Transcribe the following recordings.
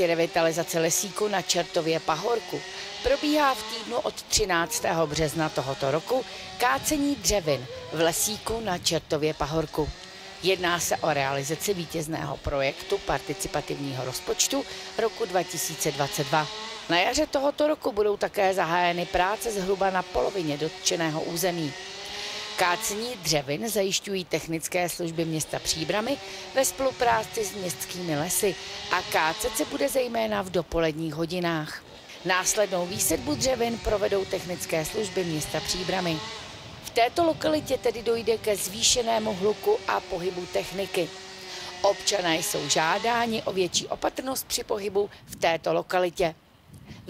rámci revitalizace lesíku na Čertově pahorku probíhá v týdnu od 13. března tohoto roku kácení dřevin v lesíku na Čertově pahorku. Jedná se o realizaci vítězného projektu participativního rozpočtu roku 2022. Na jaře tohoto roku budou také zahájeny práce zhruba na polovině dotčeného území. Kácení dřevin zajišťují technické služby města Příbramy ve spolupráci s městskými lesy a kácet se bude zejména v dopoledních hodinách. Následnou výsadbu dřevin provedou technické služby města Příbramy. V této lokalitě tedy dojde ke zvýšenému hluku a pohybu techniky. Občané jsou žádáni o větší opatrnost při pohybu v této lokalitě.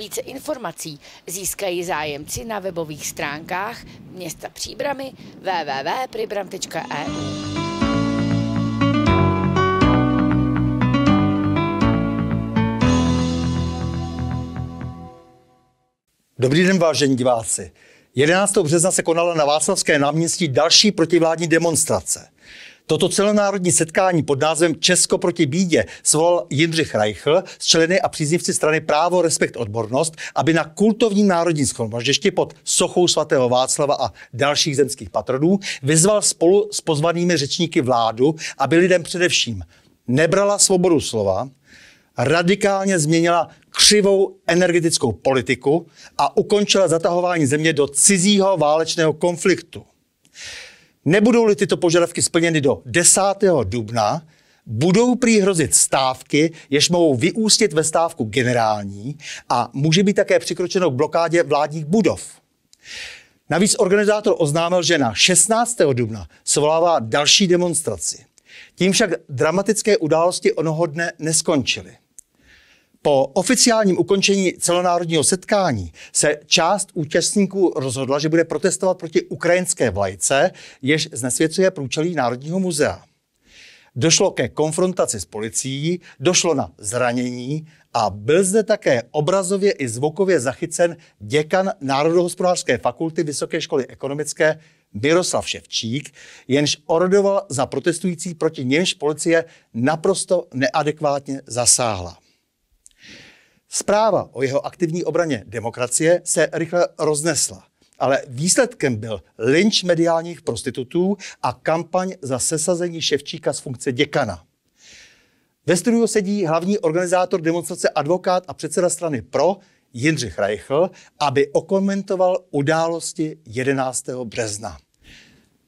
Více informací získají zájemci na webových stránkách města Příbramy www.pribram.eu. Dobrý den, vážení diváci. 11. března se konala na Václavské náměstí další protivládní demonstrace. Toto celonárodní setkání pod názvem Česko proti bídě svolal Jindřich Reichl s členy a příznivci strany Právo, respekt, odbornost, aby na kultovním národní schromažděšti pod sochou svatého Václava a dalších zemských patronů vyzval spolu s pozvanými řečníky vládu, aby lidem především nebrala svobodu slova, radikálně změnila křivou energetickou politiku a ukončila zatahování země do cizího válečného konfliktu. Nebudou-li tyto požadavky splněny do 10. dubna, budou prý hrozit stávky, jež mohou vyústit ve stávku generální a může být také přikročeno k blokádě vládních budov. Navíc organizátor oznámil, že na 16. dubna svolává další demonstraci. Tím však dramatické události onoho dne neskončily. Po oficiálním ukončení celonárodního setkání se část účastníků rozhodla, že bude protestovat proti ukrajinské vlajce, jež znesvěcuje průčelí Národního muzea. Došlo ke konfrontaci s policií, došlo na zranění a byl zde také obrazově i zvukově zachycen děkan Národohospodářské fakulty Vysoké školy ekonomické Miroslav Ševčík, jenž orodoval za protestující, proti němž policie naprosto neadekvátně zasáhla. Zpráva o jeho aktivní obraně demokracie se rychle roznesla, ale výsledkem byl lynč mediálních prostitutů a kampaň za sesazení Ševčíka z funkce děkana. Ve studiu sedí hlavní organizátor demonstrace advokát a předseda strany PRO Jindřich Reichl, aby okomentoval události 11. března.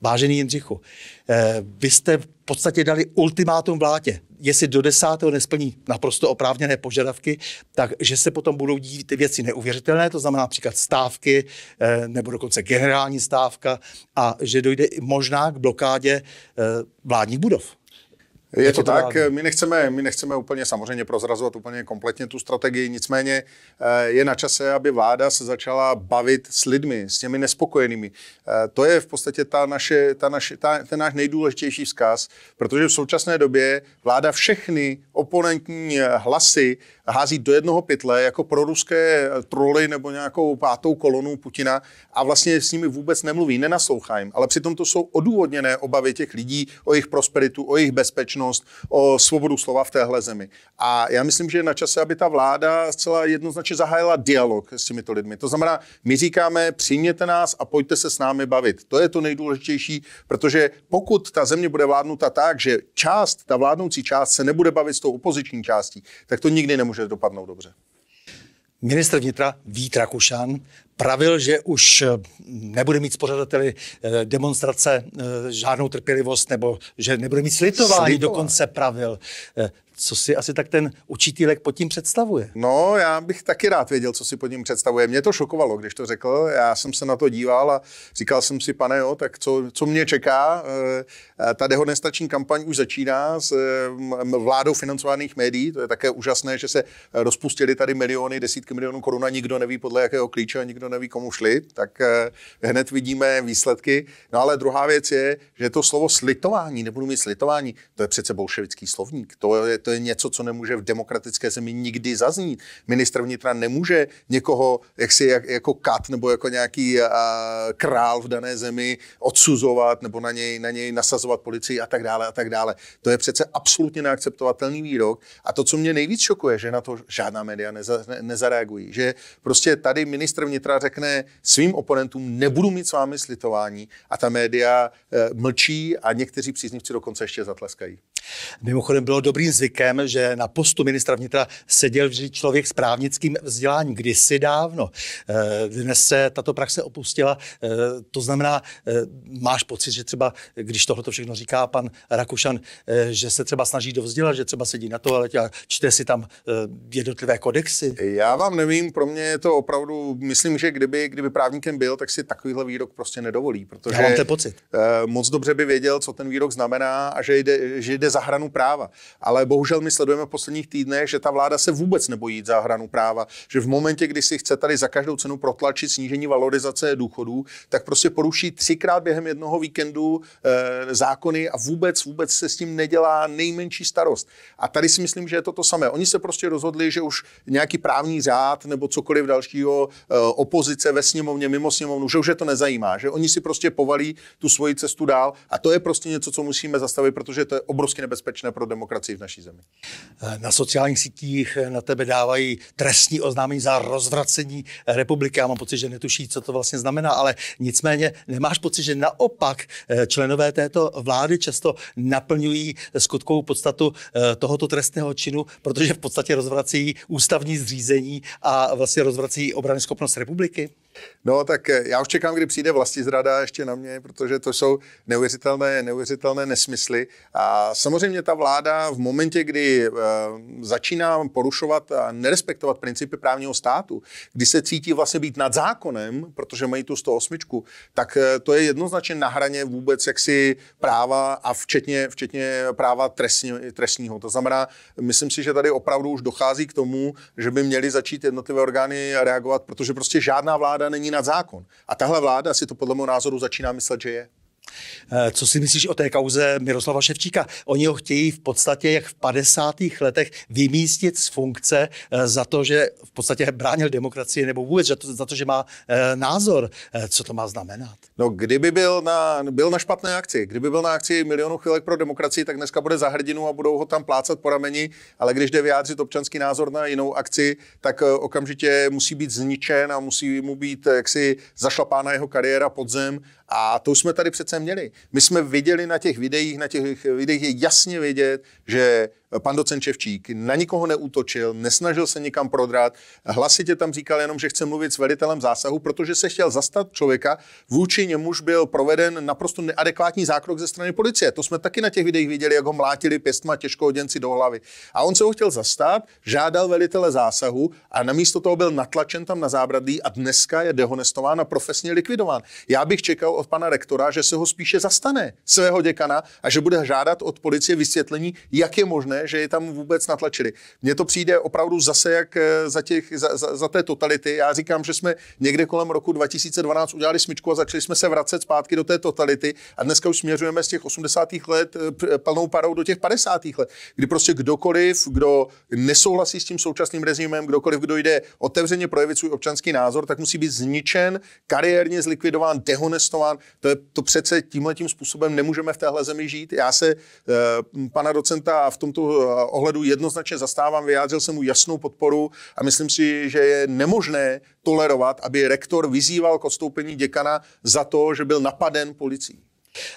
Vážený Jindřichu, eh, vy jste podstatě dali ultimátum vládě. Jestli do desátého nesplní naprosto oprávněné požadavky, takže se potom budou dít věci neuvěřitelné, to znamená například stávky eh, nebo dokonce generální stávka a že dojde možná k blokádě eh, vládních budov. Je to tak, my nechceme, my nechceme úplně samozřejmě prozrazovat úplně kompletně tu strategii, nicméně eh, je na čase, aby vláda se začala bavit s lidmi, s těmi nespokojenými. Eh, to je v podstatě ta naše, ta naše, ta, ten náš nejdůležitější vzkaz, protože v současné době vláda všechny oponentní hlasy hází do jednoho pytle jako proruské troly nebo nějakou pátou kolonu Putina a vlastně s nimi vůbec nemluví, nenaslouchá jim. Ale přitom to jsou odůvodněné obavy těch lidí o jejich prosperitu, o jejich bezpečnost, o svobodu slova v téhle zemi. A já myslím, že je na čase, aby ta vláda zcela jednoznačně zahájila dialog s těmito lidmi. To znamená, my říkáme, přijměte nás a pojďte se s námi bavit. To je to nejdůležitější, protože pokud ta země bude vládnuta tak, že část, ta vládnoucí část se nebude bavit s tou opoziční částí, tak to nikdy nemůže může dopadnout dobře. Ministr vnitra Vít Rakušan pravil, že už eh, nebude mít spořadateli eh, demonstrace eh, žádnou trpělivost nebo že nebude mít slitování, slitování. dokonce pravil. Co si asi tak ten učitýlek pod tím představuje? No, já bych taky rád věděl, co si pod tím představuje. Mě to šokovalo, když to řekl. Já jsem se na to díval a říkal jsem si, pane, jo, tak co, co mě čeká? Eh, ta dehonestační kampaň už začíná s eh, vládou financovaných médií. To je také úžasné, že se rozpustili tady miliony, desítky milionů korun a nikdo neví podle jakého klíče a nikdo neví, komu šli. Tak eh, hned vidíme výsledky. No ale druhá věc je, že to slovo slitování, nebudu mít slitování, to je přece bolševický slovník. To je, to je něco, co nemůže v demokratické zemi nikdy zaznít. Ministr vnitra nemůže někoho jaksi jak, jako kat nebo jako nějaký uh, král v dané zemi odsuzovat nebo na něj, na něj nasazovat policii a tak dále a tak dále. To je přece absolutně neakceptovatelný výrok. A to, co mě nejvíc šokuje, že na to žádná média neza, ne, nezareagují. Že prostě tady ministr vnitra řekne svým oponentům, nebudu mít s vámi slitování a ta média uh, mlčí a někteří příznivci dokonce ještě zatleskají. Mimochodem bylo dobrým zvykem, že na postu ministra vnitra seděl vždy člověk s právnickým vzděláním, kdysi dávno. Eh, dnes se tato praxe opustila, eh, to znamená, eh, máš pocit, že třeba, když tohle všechno říká pan Rakušan, že se třeba snaží dovzdělat, že třeba sedí na toaletě a čte si tam jednotlivé kodexy? Já vám nevím, pro mě je to opravdu, myslím, že kdyby, kdyby právníkem byl, tak si takovýhle výrok prostě nedovolí, protože Já mám ten pocit. moc dobře by věděl, co ten výrok znamená a že jde, že jde za hranu práva. Ale bohužel my sledujeme v posledních týdnech, že ta vláda se vůbec nebojí za hranu práva, že v momentě, kdy si chce tady za každou cenu protlačit snížení valorizace důchodů, tak prostě poruší třikrát během jednoho víkendu e, zákony a vůbec, vůbec se s tím nedělá nejmenší starost. A tady si myslím, že je to to samé. Oni se prostě rozhodli, že už nějaký právní řád nebo cokoliv dalšího e, opozice ve sněmovně, mimo sněmovnu, že už je to nezajímá, že oni si prostě povalí tu svoji cestu dál a to je prostě něco, co musíme zastavit, protože to je nebezpečné pro demokracii v naší zemi. Na sociálních sítích na tebe dávají trestní oznámení za rozvracení republiky. Já mám pocit, že netuší, co to vlastně znamená, ale nicméně nemáš pocit, že naopak eh, členové této vlády často naplňují skutkovou podstatu eh, tohoto trestného činu, protože v podstatě rozvrací ústavní zřízení a vlastně rozvrací obrany schopnost republiky? No tak eh, já už čekám, kdy přijde vlastní zrada ještě na mě, protože to jsou neuvěřitelné, neuvěřitelné nesmysly. A samozřejmě ta vláda v momentě, kdy uh, začíná porušovat a nerespektovat principy právního státu, kdy se cítí vlastně být nad zákonem, protože mají tu 108, tak uh, to je jednoznačně na hraně vůbec jaksi práva a včetně, včetně práva trestní, trestního. To znamená, myslím si, že tady opravdu už dochází k tomu, že by měly začít jednotlivé orgány reagovat, protože prostě žádná vláda není nad zákon. A tahle vláda si to podle mého názoru začíná myslet, že je. Eh, co si myslíš o té kauze Miroslava Ševčíka? Oni ho chtějí v podstatě jak v 50. letech vymístit z funkce eh, za to, že v podstatě bránil demokracii nebo vůbec za to, za to že má eh, názor. Co to má znamenat? No, kdyby byl na, byl na špatné akci, kdyby byl na akci milionu chvilek pro demokracii, tak dneska bude za hrdinu a budou ho tam plácat po rameni, ale když jde vyjádřit občanský názor na jinou akci, tak okamžitě musí být zničen a musí mu být jaksi zašlapána jeho kariéra pod zem a to jsme tady přece měli. My jsme viděli na těch videích, na těch videích je jasně vidět, že pan docent Čevčík na nikoho neútočil, nesnažil se nikam prodrat, hlasitě tam říkal jenom, že chce mluvit s velitelem zásahu, protože se chtěl zastat člověka, vůči němuž byl proveden naprosto neadekvátní zákrok ze strany policie. To jsme taky na těch videích viděli, jak ho mlátili pěstma těžkohoděnci do hlavy. A on se ho chtěl zastat, žádal velitele zásahu a namísto toho byl natlačen tam na zábradlí a dneska je dehonestován a profesně likvidován. Já bych čekal od pana rektora, že se ho spíše zastane svého děkana a že bude žádat od policie vysvětlení, jak je možné, že je tam vůbec natlačili. Mně to přijde opravdu zase jak eh, za, těch, za, za, za té totality. Já říkám, že jsme někde kolem roku 2012 udělali smyčku a začali jsme se vracet zpátky do té totality a dneska už směřujeme z těch 80. let eh, plnou parou do těch 50. let, kdy prostě kdokoliv, kdo nesouhlasí s tím současným režimem, kdokoliv, kdo jde otevřeně projevit svůj občanský názor, tak musí být zničen, kariérně zlikvidován, dehonestován. To, je, to přece tímhle tím způsobem nemůžeme v téhle zemi žít. Já se uh, pana docenta v tomto ohledu jednoznačně zastávám, vyjádřil jsem mu jasnou podporu a myslím si, že je nemožné tolerovat, aby rektor vyzýval k odstoupení děkana za to, že byl napaden policií.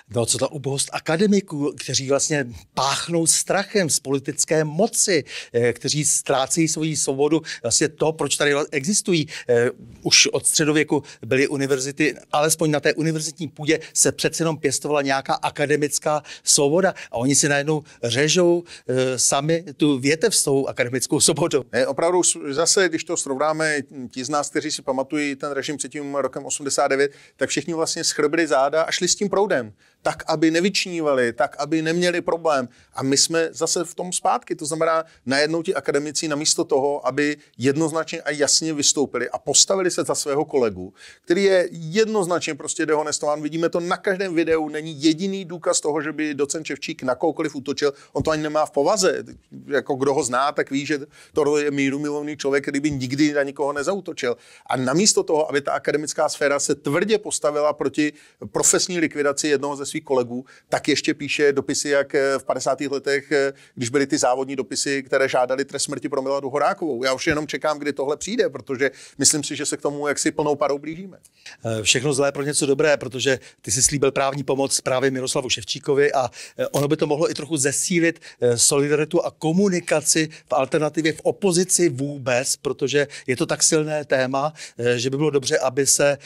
No co ta ubohost akademiků, kteří vlastně páchnou strachem z politické moci, eh, kteří ztrácejí svoji svobodu, vlastně to, proč tady existují. Eh, už od středověku byly univerzity, alespoň na té univerzitní půdě se přece jenom pěstovala nějaká akademická svoboda a oni si najednou řežou eh, sami tu větev s tou akademickou svobodou. Ne, opravdu zase, když to srovnáme, ti z nás, kteří si pamatují ten režim před tím rokem 89, tak všichni vlastně schrbili záda a šli s tím proudem zem tak, aby nevyčnívali, tak, aby neměli problém. A my jsme zase v tom zpátky. To znamená, najednou ti akademici namísto toho, aby jednoznačně a jasně vystoupili a postavili se za svého kolegu, který je jednoznačně prostě dehonestován. Vidíme to na každém videu. Není jediný důkaz toho, že by docent Čevčík na koukoliv útočil. On to ani nemá v povaze. Jako kdo ho zná, tak ví, že to je míru milovný člověk, který by nikdy na nikoho nezautočil. A namísto toho, aby ta akademická sféra se tvrdě postavila proti profesní likvidaci jednoho ze kolegů, tak ještě píše dopisy, jak eh, v 50. letech, eh, když byly ty závodní dopisy, které žádali trest smrti pro Miladu Horákovou. Já už jenom čekám, kdy tohle přijde, protože myslím si, že se k tomu jaksi plnou parou blížíme. Eh, všechno zlé pro něco dobré, protože ty jsi slíbil právní pomoc právě Miroslavu Ševčíkovi a ono by to mohlo i trochu zesílit solidaritu a komunikaci v alternativě v opozici vůbec, protože je to tak silné téma, že by bylo dobře, aby se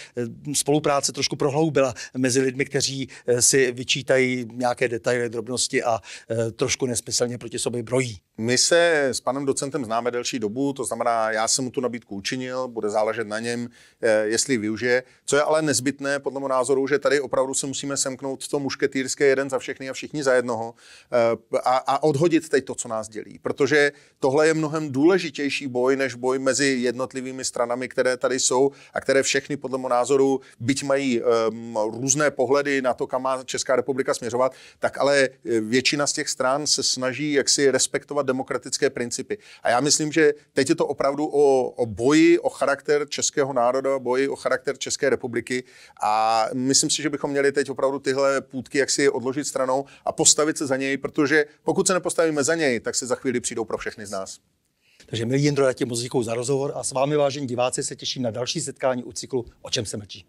spolupráce trošku prohloubila mezi lidmi, kteří si vyčítají nějaké detaily, drobnosti a e, trošku nesmyslně proti sobě brojí. My se s panem docentem známe delší dobu, to znamená, já jsem mu tu nabídku učinil, bude záležet na něm, e, jestli využije. Co je ale nezbytné, podle mého názoru, že tady opravdu se musíme semknout to mušketýrské jeden za všechny a všichni za jednoho e, a, a odhodit teď to, co nás dělí. Protože tohle je mnohem důležitější boj, než boj mezi jednotlivými stranami, které tady jsou a které všechny, podle mého názoru, byť mají um, různé pohledy na to, kam má Česká republika směřovat, tak ale e, většina z těch stran se snaží jaksi respektovat demokratické principy. A já myslím, že teď je to opravdu o, o boji o charakter českého národa, boji o charakter České republiky a myslím si, že bychom měli teď opravdu tyhle půdky jaksi odložit stranou a postavit se za něj, protože pokud se nepostavíme za něj, tak se za chvíli přijdou pro všechny z nás. Takže milí Jindro, já tě moc za rozhovor a s vámi, vážení diváci, se těším na další setkání u cyklu O čem se mlčí.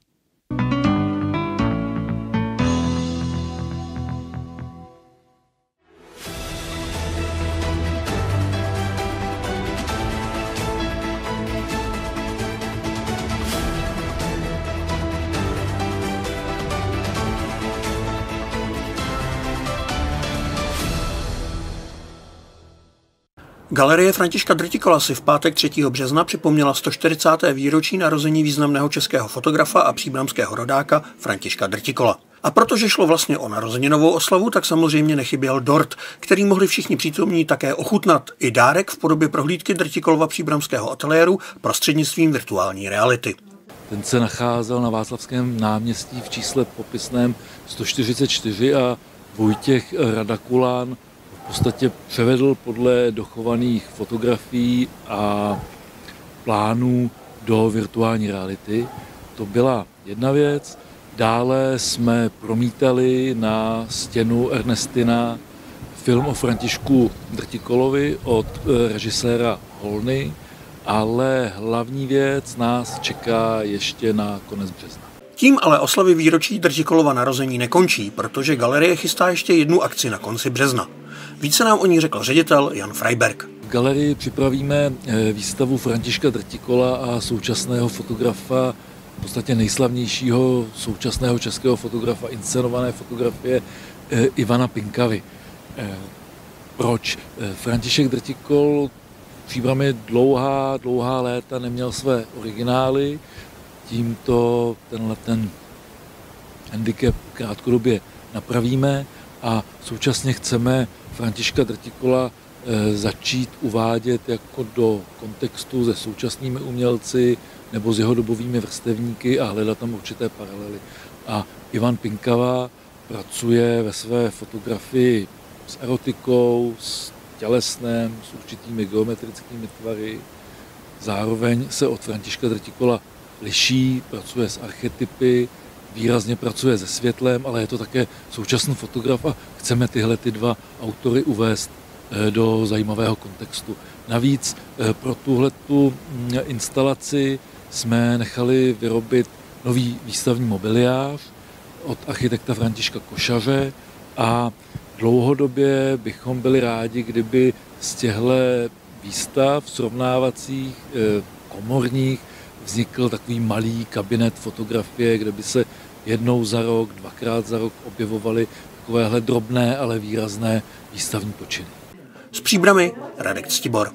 Galerie Františka Drtikola si v pátek 3. března připomněla 140. výročí narození významného českého fotografa a příbramského rodáka Františka Drtikola. A protože šlo vlastně o narozeninovou oslavu, tak samozřejmě nechyběl dort, který mohli všichni přítomní také ochutnat. I dárek v podobě prohlídky Drtikolova příbramského ateliéru prostřednictvím virtuální reality. Ten se nacházel na Václavském náměstí v čísle popisném 144 a Vojtěch Radakulán podstatě převedl podle dochovaných fotografií a plánů do virtuální reality. To byla jedna věc. Dále jsme promítali na stěnu Ernestina film o Františku Drtikolovi od eh, režiséra Holny, ale hlavní věc nás čeká ještě na konec března. Tím ale oslavy výročí Drtikolova narození nekončí, protože galerie chystá ještě jednu akci na konci března. Více nám o ní řekl ředitel Jan Freiberg. V galerii připravíme eh, výstavu Františka Drtikola a současného fotografa, v podstatě nejslavnějšího současného českého fotografa, inscenované fotografie eh, Ivana Pinkavy. Eh, proč? František Drtikol příbrami dlouhá, dlouhá léta neměl své originály, tímto tenhle ten handicap krátkodobě napravíme a současně chceme Františka Drtikola eh, začít uvádět jako do kontextu se současnými umělci nebo s jeho dobovými vrstevníky a hledat tam určité paralely. A Ivan Pinkava pracuje ve své fotografii s erotikou, s tělesnem, s určitými geometrickými tvary. Zároveň se od Františka Drtikola liší, pracuje s archetypy, výrazně pracuje se světlem, ale je to také současný fotograf a chceme tyhle ty dva autory uvést eh, do zajímavého kontextu. Navíc eh, pro tuhletu mm, instalaci jsme nechali vyrobit nový výstavní mobiliář od architekta Františka Košaře a dlouhodobě bychom byli rádi, kdyby z těchto výstav srovnávacích, eh, komorních, vznikl takový malý kabinet fotografie, kde by se jednou za rok, dvakrát za rok objevovaly takovéhle drobné, ale výrazné výstavní počiny. S příbramy Radek Ctibor.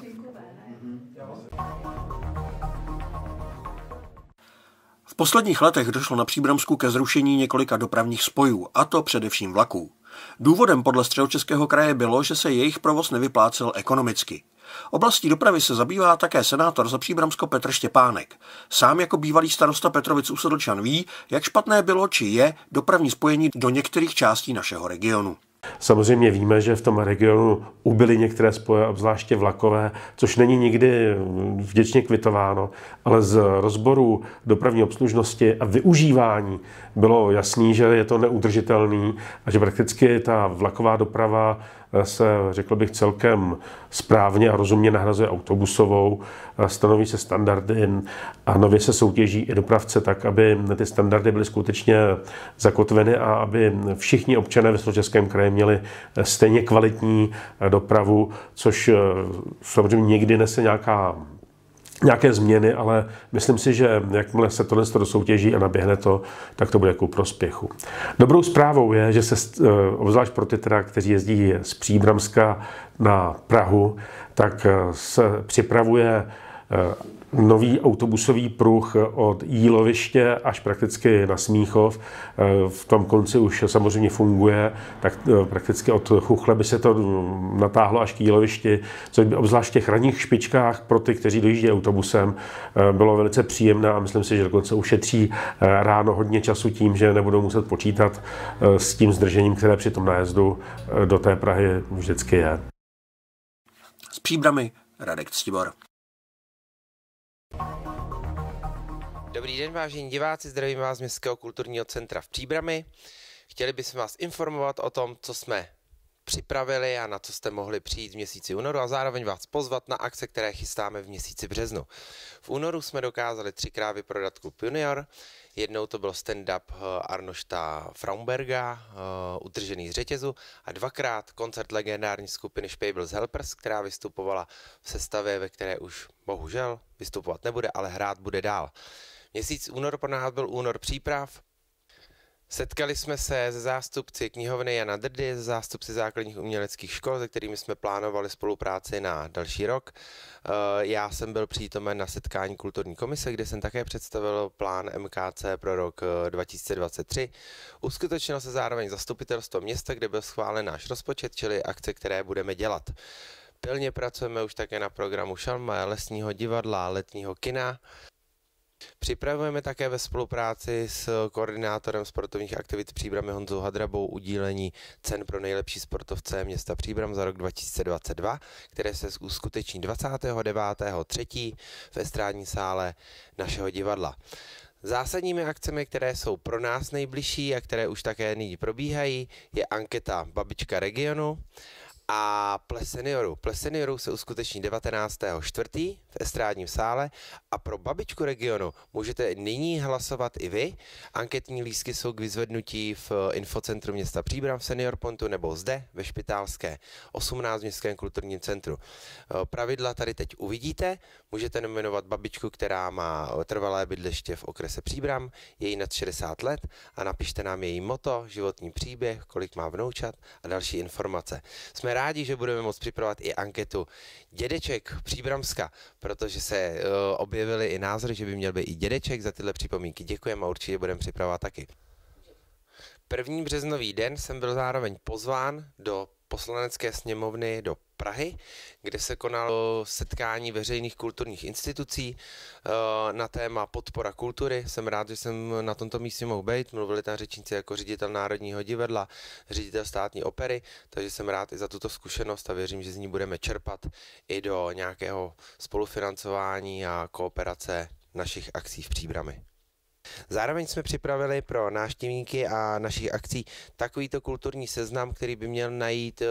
posledních letech došlo na Příbramsku ke zrušení několika dopravních spojů, a to především vlaků. Důvodem podle středočeského kraje bylo, že se jejich provoz nevyplácel ekonomicky. Oblastí dopravy se zabývá také senátor za Příbramsko Petr Štěpánek. Sám jako bývalý starosta Petrovic u Sedlčan ví, jak špatné bylo či je dopravní spojení do některých částí našeho regionu. Samozřejmě víme, že v tom regionu ubyly některé spoje, obzvláště vlakové, což není nikdy vděčně kvitováno, ale z rozboru dopravní obslužnosti a využívání bylo jasný, že je to neudržitelný a že prakticky ta vlaková doprava se, řekl bych, celkem správně a rozumně nahrazuje autobusovou, stanoví se standardy a nově se soutěží i dopravce tak, aby ty standardy byly skutečně zakotveny a aby všichni občané ve Slovenském kraji měli stejně kvalitní dopravu, což samozřejmě někdy nese nějaká nějaké změny, ale myslím si, že jakmile se tohle to soutěží a naběhne to, tak to bude jako prospěchu. Dobrou zprávou je, že se, eh, obzvlášť pro ty teda, kteří jezdí z Příbramska na Prahu, tak eh, se připravuje eh, nový autobusový pruh od Jíloviště až prakticky na Smíchov. V tom konci už samozřejmě funguje, tak prakticky od Chuchle by se to natáhlo až k Jílovišti, což by obzvlášť v těch ranních špičkách pro ty, kteří dojíždí autobusem, bylo velice příjemné a myslím si, že dokonce ušetří ráno hodně času tím, že nebudou muset počítat s tím zdržením, které při tom nájezdu do té Prahy vždycky je. S příbramy Radek Ctibor. Dobrý den, vážení diváci, zdravím vás z Městského kulturního centra v Příbrami. Chtěli bychom vás informovat o tom, co jsme připravili a na co jste mohli přijít v měsíci únoru a zároveň vás pozvat na akce, které chystáme v měsíci březnu. V únoru jsme dokázali třikrát vyprodat klub Junior, jednou to byl stand-up eh, Arnošta Fraumberga, uh, utržený z řetězu a dvakrát koncert legendární skupiny Spables Helpers, která vystupovala v sestavě, ve které už bohužel vystupovat nebude, ale hrát bude dál. Měsíc únor pro nás byl únor příprav. Setkali jsme se se zástupci knihovny Jana Drdy, se zástupci základních uměleckých škol, se kterými jsme plánovali spolupráci na další rok. Eh, já jsem byl přítomen na setkání kulturní komise, kde jsem také představil plán MKC pro rok 2023. Eh, Uskutečnilo se zároveň zastupitelstvo města, kde byl schválen náš rozpočet, čili akce, které budeme dělat. Pilně pracujeme už také na programu Šalma, lesního divadla, letního kina. Připravujeme také ve spolupráci s koordinátorem sportovních aktivit Příbramy Honzou Hadrabou udílení cen pro nejlepší sportovce města Příbram za rok 2022, které se uskuteční 29.3. ve strádní sále našeho divadla. Zásadními akcemi, které jsou pro nás nejbližší a které už také nyní probíhají, je anketa Babička regionu, a Ples seniorů. Ples seniorů se uskuteční 19.4. v estrádním sále a pro babičku regionu můžete nyní hlasovat i vy. Anketní lístky jsou k vyzvednutí v infocentru města Příbram v Senior Pontu nebo zde ve Špitálské 18 městském kulturním centru. Eh, pravidla tady teď uvidíte. Můžete nominovat babičku, která má trvalé bydliště v okrese Příbram, je jí nad 60 let a napište nám její moto, životní příběh, kolik má vnoučat a další informace. Jsme rádi, že budeme moct připravovat i anketu dědeček Příbramska, protože se uh, objevily i názory, že by měl být i dědeček za tyhle připomínky. Děkujeme a určitě budeme připravovat taky. První březnový den jsem byl zároveň pozván do poslanecké sněmovny do Prahy, kde se konalo setkání veřejných kulturních institucí eh, na téma podpora kultury. Jsem rád, že jsem na tomto místě mohl být. Mluvili tam řečníci jako ředitel Národního divadla, ředitel státní opery, takže jsem rád i za tuto zkušenost a věřím, že z ní budeme čerpat i do nějakého spolufinancování a kooperace našich akcí v Příbrami. Zároveň jsme připravili pro návštěvníky a našich akcí takovýto kulturní seznam, který by měl najít eh,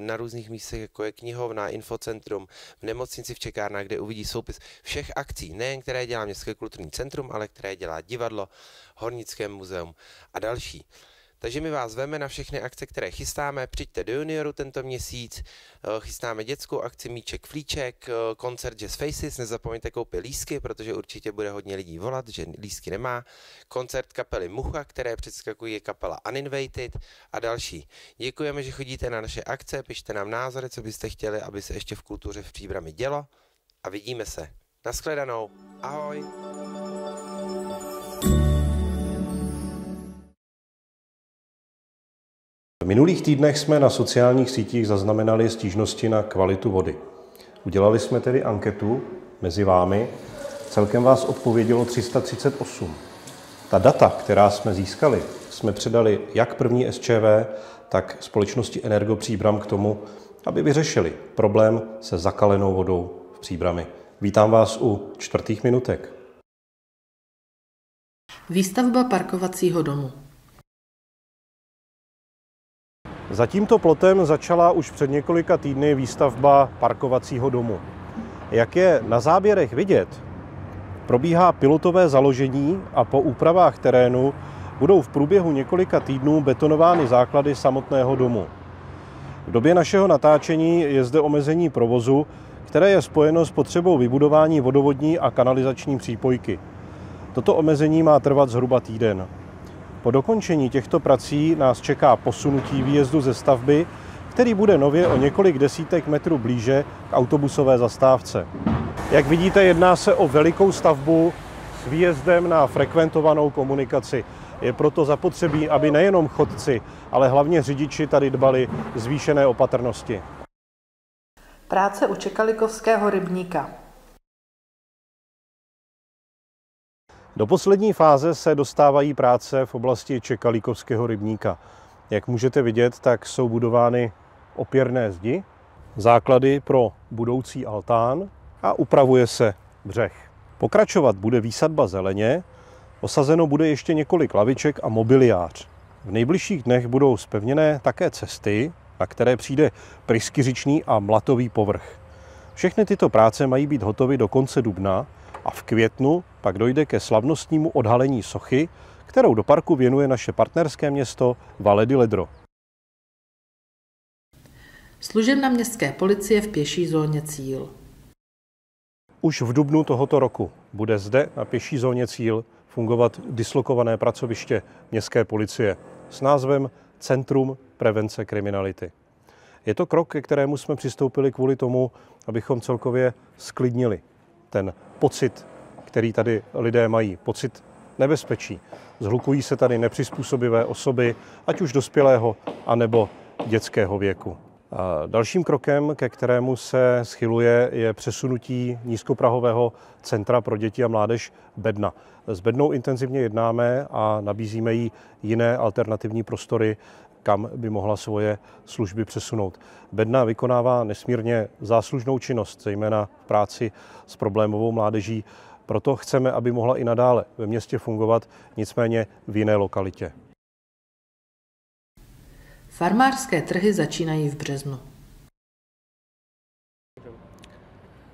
na různých místech, jako je knihovna, infocentrum, v nemocnici v Čekárnách, kde uvidí soupis všech akcí, nejen které dělá Městské kulturní centrum, ale které dělá divadlo, Hornické muzeum a další. Takže my vás veme na všechny akce, které chystáme. Přijďte do junioru tento měsíc, eh, chystáme dětskou akci Míček Flíček, eh, koncert Jazz Faces, nezapomeňte koupit lísky, protože určitě bude hodně lidí volat, že lísky nemá. Koncert kapely Mucha, které předskakují je kapela Uninvited a další. Děkujeme, že chodíte na naše akce, pište nám názory, co byste chtěli, aby se ještě v kultuře v Příbrami dělo a vidíme se. Naschledanou. Ahoj. Minulých týdnech jsme na sociálních sítích zaznamenali stížnosti na kvalitu vody. Udělali jsme tedy anketu mezi vámi. Celkem vás odpovědělo 338. Ta data, která jsme získali, jsme předali jak první SČV, tak společnosti Energo Příbram k tomu, aby vyřešili problém se zakalenou vodou v Příbrami. Vítám vás u čtvrtých minutek. Výstavba parkovacího domu. Za tímto plotem začala už před několika týdny výstavba parkovacího domu. Jak je na záběrech vidět, probíhá pilotové založení a po úpravách terénu budou v průběhu několika týdnů betonovány základy samotného domu. V době našeho natáčení je zde omezení provozu, které je spojeno s potřebou vybudování vodovodní a kanalizační přípojky. Toto omezení má trvat zhruba týden. Po dokončení těchto prací nás čeká posunutí výjezdu ze stavby, který bude nově o několik desítek metrů blíže k autobusové zastávce. Jak vidíte, jedná se o velikou stavbu s výjezdem na frekventovanou komunikaci. Je proto zapotřebí, aby nejenom chodci, ale hlavně řidiči tady dbali zvýšené opatrnosti. Práce u Čekalikovského rybníka. Do poslední fáze se dostávají práce v oblasti Čekalíkovského rybníka. Jak můžete vidět, tak jsou budovány opěrné zdi, základy pro budoucí altán a upravuje se břeh. Pokračovat bude výsadba zeleně, osazeno bude ještě několik laviček a mobiliář. V nejbližších dnech budou spevněné také cesty, na které přijde pryskyřičný a mlatový povrch. Všechny tyto práce mají být hotovy do konce dubna a v květnu pak dojde ke slavnostnímu odhalení sochy, kterou do parku věnuje naše partnerské město Valedy Ledro. Služebna městské policie v pěší zóně Cíl. Už v dubnu tohoto roku bude zde na pěší zóně Cíl fungovat dislokované pracoviště městské policie s názvem Centrum prevence kriminality. Je to krok, ke kterému jsme přistoupili kvůli tomu, abychom celkově sklidnili ten pocit, který tady lidé mají, pocit nebezpečí. Zhlukují se tady nepřizpůsobivé osoby, ať už dospělého, anebo dětského věku. Dalším krokem, ke kterému se schyluje, je přesunutí nízkoprahového centra pro děti a mládež Bedna. S Bednou intenzivně jednáme a nabízíme jí jiné alternativní prostory, kam by mohla svoje služby přesunout. Bedna vykonává nesmírně záslužnou činnost, zejména v práci s problémovou mládeží. Proto chceme, aby mohla i nadále ve městě fungovat, nicméně v jiné lokalitě. Farmářské trhy začínají v březnu.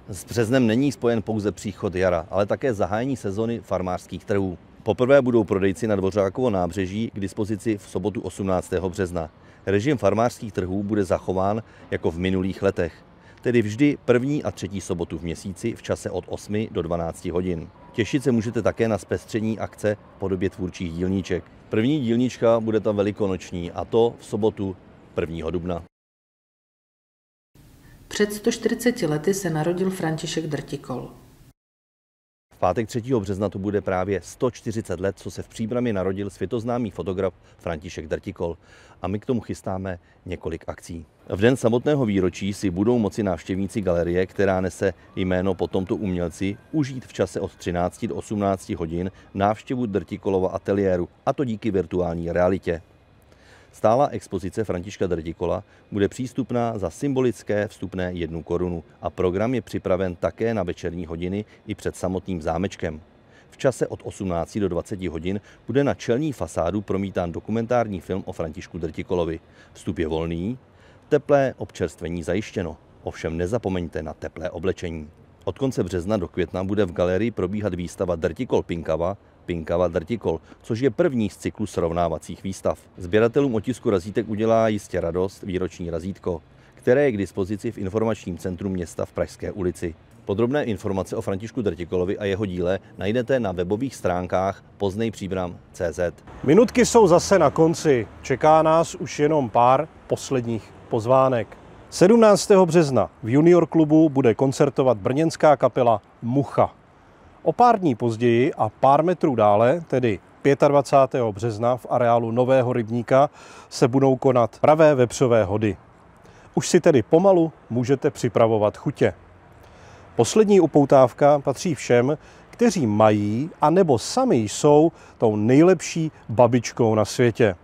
S březnem není spojen pouze příchod jara, ale také zahájení sezony farmářských trhů. Poprvé budou prodejci na Dvořákovo nábřeží k dispozici v sobotu 18. března. Režim farmářských trhů bude zachován jako v minulých letech, tedy vždy první a třetí sobotu v měsíci v čase od 8 do 12 hodin. Těšit se můžete také na zpestření akce v podobě tvůrčích dílníček. První dílnička bude ta velikonoční a to v sobotu 1. dubna. Před 140 lety se narodil František Drtikol. Pátek 3. března to bude právě 140 let, co se v Příbrami narodil světoznámý fotograf František Drtikol. A my k tomu chystáme několik akcí. V den samotného výročí si budou moci návštěvníci galerie, která nese jméno po tomto umělci, užít v čase od 13 do 18 hodin návštěvu Drtikolova ateliéru, a to díky virtuální realitě. Stála expozice Františka Drdikola bude přístupná za symbolické vstupné jednu korunu a program je připraven také na večerní hodiny i před samotným zámečkem. V čase od 18 do 20 hodin bude na čelní fasádu promítán dokumentární film o Františku Drtikolovi. Vstup je volný, teplé občerstvení zajištěno. Ovšem nezapomeňte na teplé oblečení. Od konce března do května bude v galerii probíhat výstava Drtikol Pinkava Pinkava Drtikol, což je první z cyklu srovnávacích výstav. Sběratelům otisku razítek udělá jistě radost výroční razítko, které je k dispozici v informačním centru města v Pražské ulici. Podrobné informace o Františku Drtikolovi a jeho díle najdete na webových stránkách poznejpříbram.cz. Minutky jsou zase na konci. Čeká nás už jenom pár posledních pozvánek. 17. března v Junior klubu bude koncertovat brněnská kapela Mucha. O pár dní později a pár metrů dále, tedy 25. března v areálu Nového rybníka se budou konat pravé vepřové hody. Už si tedy pomalu můžete připravovat chutě. Poslední upoutávka patří všem, kteří mají a nebo sami jsou tou nejlepší babičkou na světě.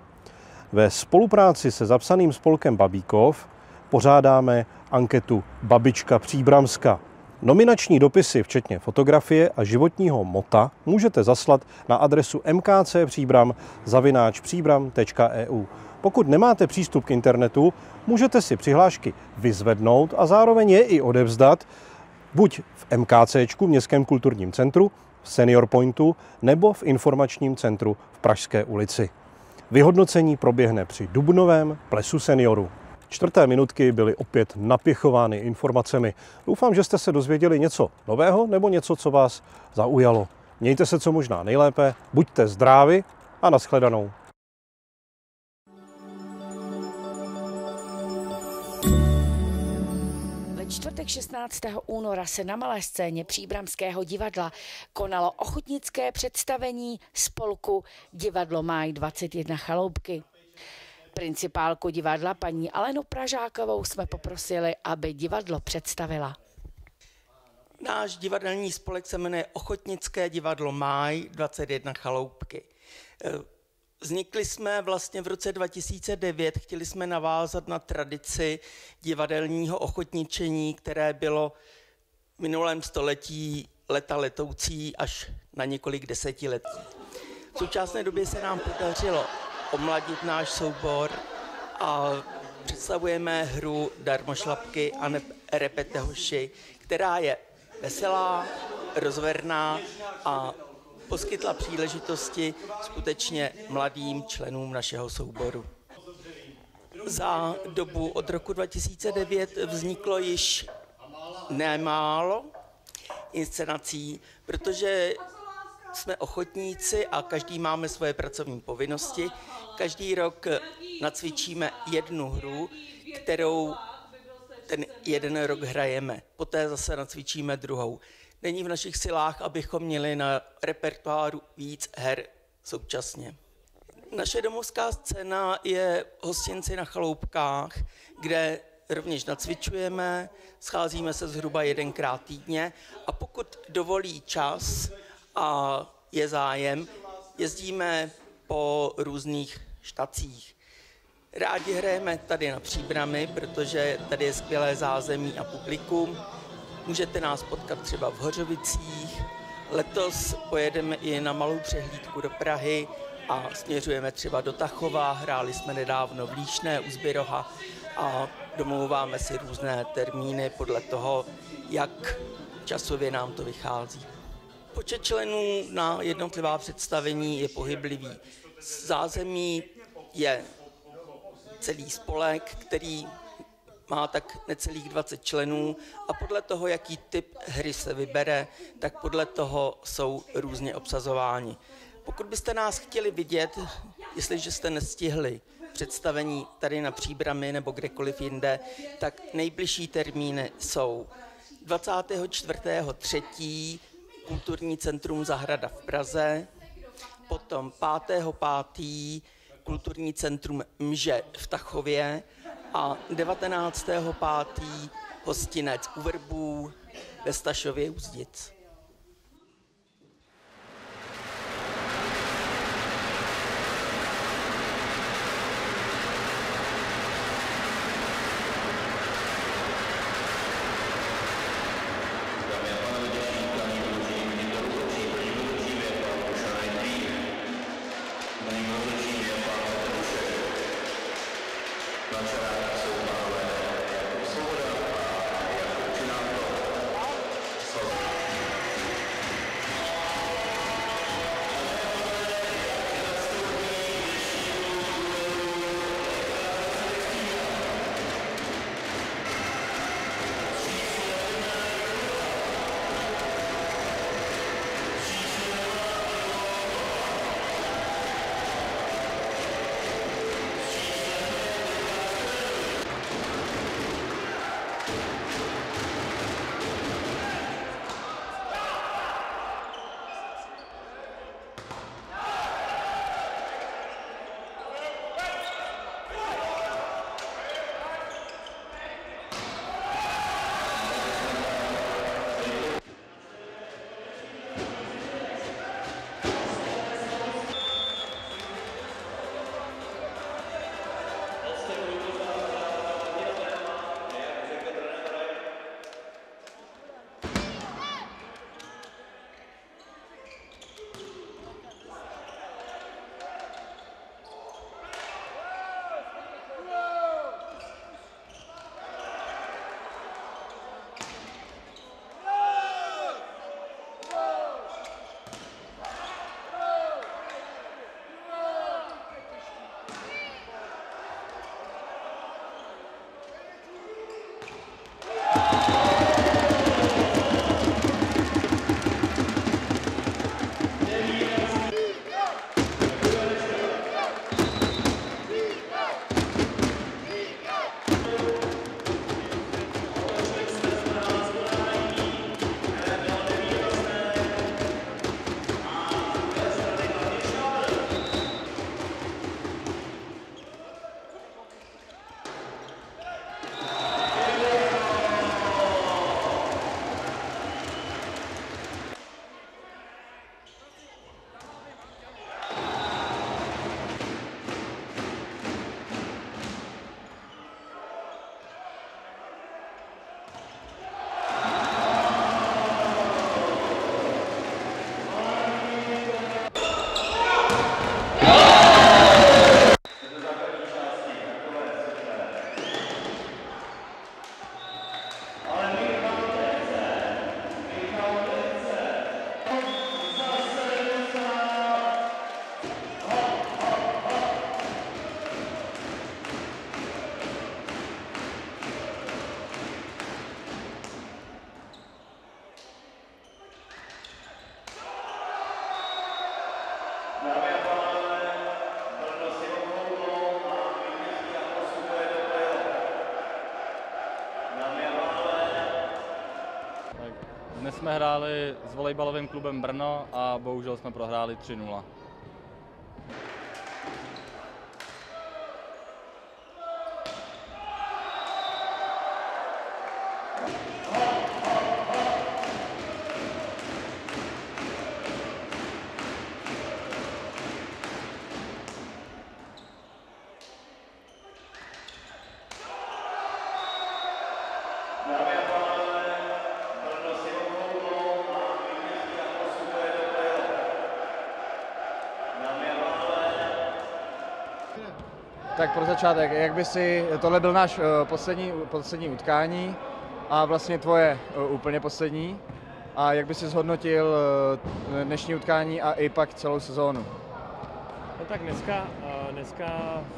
Ve spolupráci se zapsaným spolkem Babíkov pořádáme anketu Babička Příbramska. Nominační dopisy, včetně fotografie a životního mota, můžete zaslat na adresu mkcpříbram.eu. Pokud nemáte přístup k internetu, můžete si přihlášky vyzvednout a zároveň je i odevzdat buď v MKC, v Městském kulturním centru, v Senior Pointu nebo v informačním centru v Pražské ulici. Vyhodnocení proběhne při Dubnovém plesu seniorů. Čtvrté minutky byly opět napěchovány informacemi. Doufám, že jste se dozvěděli něco nového nebo něco, co vás zaujalo. Mějte se co možná nejlépe, buďte zdraví a nashledanou. čtvrtek 16. února se na malé scéně Příbramského divadla konalo ochotnické představení spolku Divadlo Máj 21 Chaloupky. Principálku divadla paní Alenu Pražákovou jsme poprosili, aby divadlo představila. Náš divadelní spolek se jmenuje Ochotnické divadlo Máj 21 Chaloupky. Vznikli jsme vlastně v roce 2009, chtěli jsme navázat na tradici divadelního ochotničení, které bylo v minulém století leta letoucí až na několik desetiletí. V současné době se nám podařilo omladit náš soubor a představujeme hru Darmošlapky a Repetehoši, která je veselá, rozverná a poskytla příležitosti skutečně mladým členům našeho souboru. Za dobu od roku 2009 vzniklo již nemálo inscenací, protože jsme ochotníci a každý máme svoje pracovní povinnosti. Každý rok nacvičíme jednu hru, kterou ten jeden rok hrajeme. Poté zase nacvičíme druhou není v našich silách, abychom měli na repertoáru víc her současně. Naše domovská scéna je hostinci na chaloupkách, kde rovněž nacvičujeme, scházíme se zhruba jedenkrát týdně a pokud dovolí čas a je zájem, jezdíme po různých štacích. Rádi hrajeme tady na Příbrami, protože tady je skvělé zázemí a publikum Můžete nás potkat třeba v Hořovicích. Letos pojedeme i na malou přehlídku do Prahy a směřujeme třeba do Tachova. Hráli jsme nedávno v Líšné u Zbyroha a domlouváme si různé termíny podle toho, jak časově nám to vychází. Počet členů na jednotlivá představení je pohyblivý. Zázemí je celý spolek, který má tak necelých 20 členů a podle toho, jaký typ hry se vybere, tak podle toho jsou různě obsazováni. Pokud byste nás chtěli vidět, jestliže jste nestihli představení tady na Příbrami nebo kdekoliv jinde, tak nejbližší termíny jsou 24.3. Kulturní centrum Zahrada v Praze, potom 5.5. Kulturní centrum Mže v Tachově a 19.5. hostinec u Vrbů ve Stašově Uzdic. Dnes jsme hráli s volejbalovým klubem Brno a bohužel jsme prohráli 3-0. Tak pro začátek, jak by si, tohle byl náš uh, poslední, poslední utkání a vlastně tvoje uh, úplně poslední. A jak by si zhodnotil uh, dnešní utkání a i pak celou sezónu? No tak dneska, dneska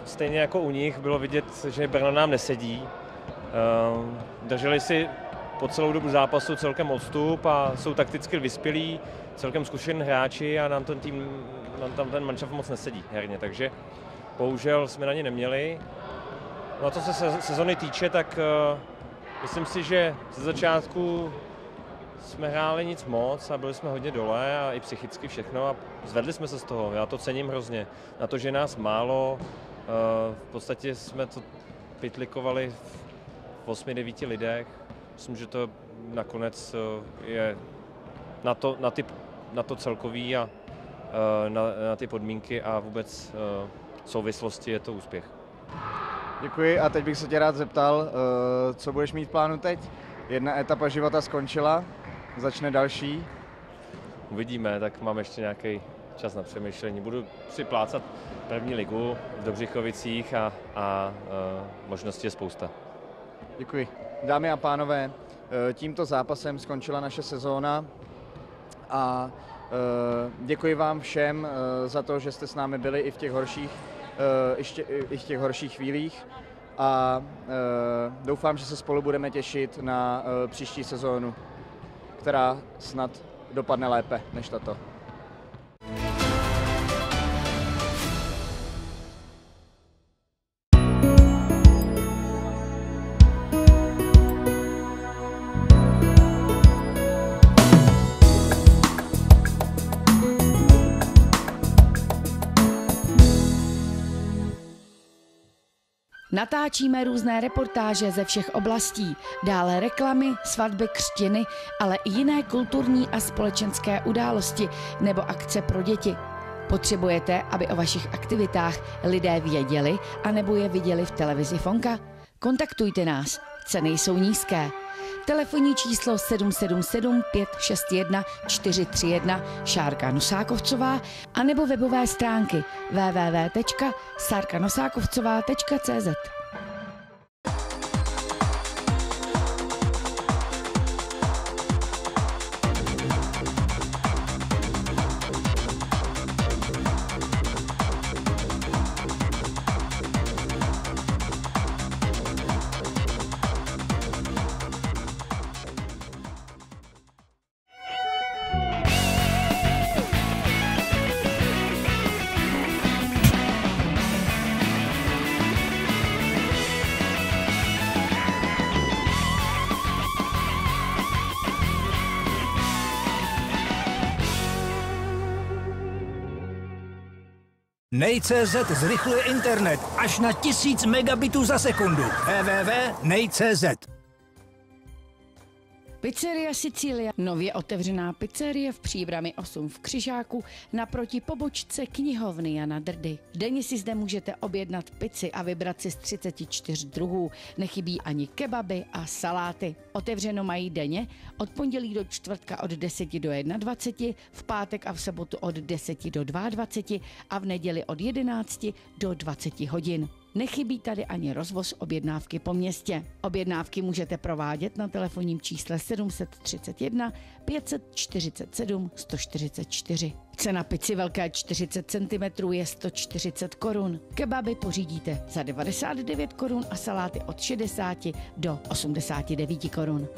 stejně jako u nich bylo vidět, že Brno nám nesedí. Drželi si po celou dobu zápasu celkem odstup a jsou takticky vyspělí, celkem zkušení hráči a nám ten tým, nám tam ten manšaft moc nesedí herně, takže Bohužel jsme na ně neměli. No a co se sezony týče, tak uh, myslím si, že ze začátku jsme hráli nic moc a byli jsme hodně dole a i psychicky všechno a zvedli jsme se z toho. Já to cením hrozně. Na to, že nás málo, uh, v podstatě jsme to pitlikovali v 8-9 lidech. Myslím, že to nakonec uh, je na to, na ty, na to celkový a na, na ty podmínky a vůbec souvislosti je to úspěch. Děkuji a teď bych se tě rád zeptal, eh, co budeš mít plánu teď? Jedna etapa života skončila, začne další. Uvidíme, tak mám ještě nějaký čas na přemýšlení. Budu si plácat první ligu v Dobřichovicích a, a, a možností je spousta. Děkuji. Dámy a pánové, eh, tímto zápasem skončila naše sezóna a eh, děkuji vám všem za to, že jste s námi byli i v těch horších Eh, ještě, i v těch horších chvílích a eh, doufám, že se spolu budeme těšit na eh, příští sezónu, která snad dopadne lépe než tato. Natáčíme různé reportáže ze všech oblastí, dále reklamy, svatby, křtiny, ale i jiné kulturní a společenské události nebo akce pro děti. Potřebujete, aby o vašich aktivitách lidé věděli a nebo je viděli v televizi Fonka? Kontaktujte nás, ceny jsou nízké. Telefonní číslo 777 561 431 Šárka Nosákovcová a nebo webové stránky www.sarkanosákovcová.cz. Nej.cz zrychluje internet až na 1000 megabitů za sekundu. www.nej.cz Pizzeria Sicília, nově otevřená pizzerie v Příbrami 8 v Křižáku naproti pobočce knihovny Jana Drdy. Denně si zde můžete objednat pici a vybrat si z 34 druhů. Nechybí ani kebaby a saláty. Otevřeno mají denně od pondělí do čtvrtka od 10 do 21, v pátek a v sobotu od 10 do 22 a v neděli od 11 do 20 hodin. Nechybí tady ani rozvoz objednávky po městě. Objednávky můžete provádět na telefonním čísle 731 547 144. Cena pici velké 40 cm je 140 korun. Kebaby pořídíte za 99 korun a saláty od 60 do 89 korun.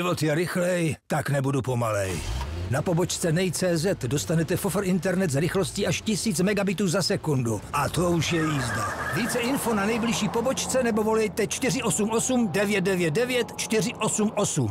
Život je rychlej, tak nebudu pomalej. Na pobočce nej.cz dostanete fofor internet s rychlostí až 1000 megabitů za sekundu. A to už je jízda. Více info na nejbližší pobočce nebo volejte 488 999 488.